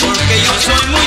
porque yo soy muy